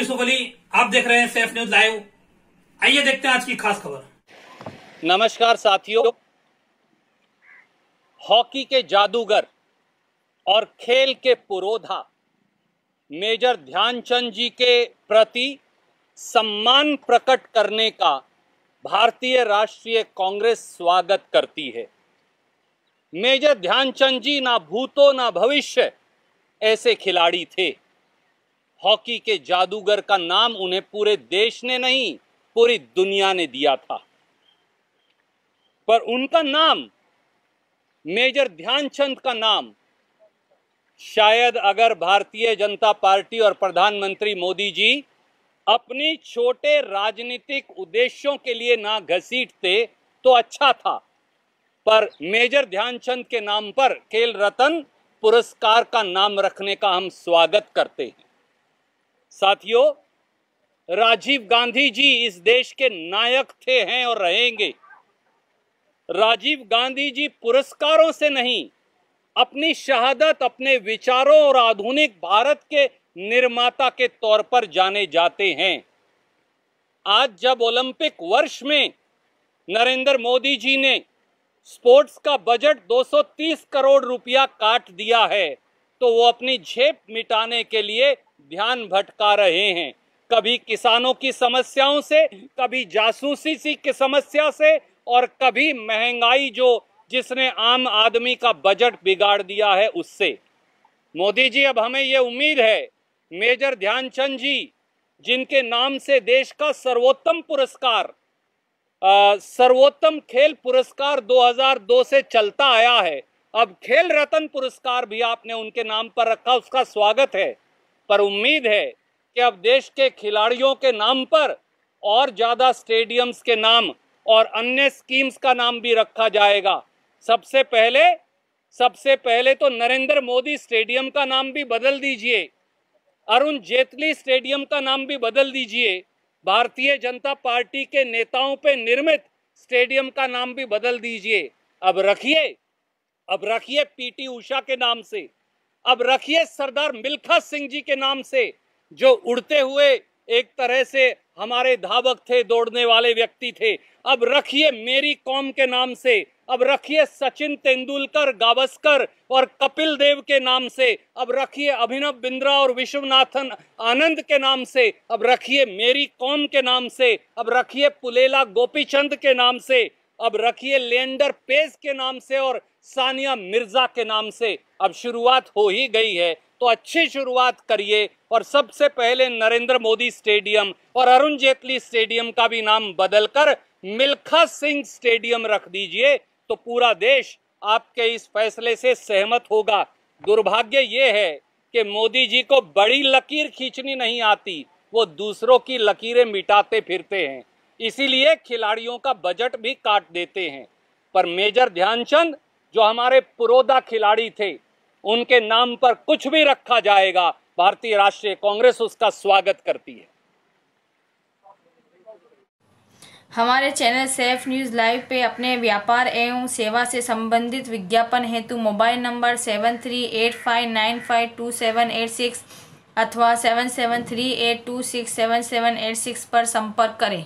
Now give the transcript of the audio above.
यूसुफ अली, आप देख रहे हैं सेफ़ न्यूज़ लाइव। आइए देखते हैं आज की खास खबर। नमस्कार साथियों। हॉकी के जादूगर और खेल के पुरोधा मेजर ध्यानचंद जी के प्रति सम्मान प्रकट करने का भारतीय राष्ट्रीय कांग्रेस स्वागत करती है। मेजर ध्यानचंद जी ना भूतो ना भविष्य ऐसे खिलाड़ी थे। हॉकी के जादूगर का नाम उन्हें पूरे देश ने नहीं, पूरी दुनिया ने दिया था। पर उनका नाम, मेजर ध्यानचंद का नाम, शायद अगर भारतीय जनता पार्टी और प्रधानमंत्री मोदी जी अपनी छोटे राजनीतिक उद्देश्यों के लिए ना घसीटते तो अच्छा था। पर मेजर ध्यानचंद के नाम पर खेल रत्न पुरस्कार का नाम रखने का हम स्वागत करते हैं। साथियों, राजीव गांधी जी इस देश के नायक थे, हैं और रहेंगे। राजीव गांधी जी पुरस्कारों से नहीं, अपनी शहादत, अपने विचारों और आधुनिक भारत के निर्माता के तौर पर जाने जाते हैं। आज जब ओलंपिक वर्ष में नरेंद्र मोदी जी ने स्पोर्ट्स का बजट 230 करोड़ रुपया काट दिया है तो वो अपनी झेप मिटाने के लिए ध्यान भटका रहे हैं। कभी किसानों की समस्याओं से, कभी जासूसी सी की समस्या से, और कभी महँगाई जो जिसने आम आदमी का बजट बिगाड़ दिया है उससे। मोदी जी, अब हमें ये उम्मीद है, मेजर ध्यानचंद जी, जिनके नाम से देश का सर्वोत्तम पुरस्कार सर्वोत्तम खेल पुरस्कार 2002 से चलता आया है। अब खेल रत्न पुरस्कार भी आपने उनके नाम पर रखा, उसका स्वागत है। पर उम्मीद है कि अब देश के खिलाड़ियों के नाम पर और ज़्यादा स्टेडियम्स के नाम और अन्य स्कीम्स का नाम भी रखा जाएगा। सबसे पहले सबसे पहले तो नरेंद्र मोदी स्टेडियम का नाम भी बदल दीजिए। अरुण जेटली स्टेडियम का नाम भी बदल दीजिए। भारतीय जनता पार्टी के नेताओं पे निर्मित स्टेडियम का नाम भी बदल दीजिए। अब रखिए अब रखिए पीटी उषा के नाम से। अब रखिए सरदार मिल्खा सिंह जी के नाम से, जो उड़ते हुए एक तरह से हमारे धावक थे, दौड़ने वाले व्यक्ति थे। अब रखिए मेरी कौम के नाम से, अब रखिए सचिन तेंदुलकर, गावस्कर और कपिल देव के नाम से, अब रखिए अभिनव बिंद्रा और विश्वनाथन आनंद के नाम से, अब रखिए मेरी कौम के नाम से, अब रखिए पुलेला गोपीचंद के नाम से अब रखिए लेंडर पेस के नाम से और सानिया मिर्ज़ा के नाम से। अब शुरुआत हो ही गई है तो अच्छी शुरुआत करिए। और सबसे पहले नरेंद्र मोदी स्टेडियम और अरुण जेटली स्टेडियम का भी नाम बदलकर मिल्खा सिंह स्टेडियम रख दीजिए तो पूरा देश आपके इस फैसले से सहमत होगा। दुर्भाग्य ये है कि मोदी जी को बड़ी लकीर खींचनी नहीं आती, वो दूसरों की लकीरें मिटाते फिरते हैं। इसीलिए खिलाड़ियों का बजट भी काट देते हैं। पर मेजर ध्यानचंद, जो हमारे पुरोदा खिलाड़ी थे, उनके नाम पर कुछ भी रखा जाएगा, भारतीय राष्ट्रीय कांग्रेस उसका स्वागत करती है। हमारे चैनल सेफ़ न्यूज़ लाइव पे अपने व्यापार एवं सेवा से संबंधित विज्ञापन हेतु mobile number seven three eight five nine five two seven eight six अथवा seven seven three eight two six seven seven eight six पर संपर्क करें।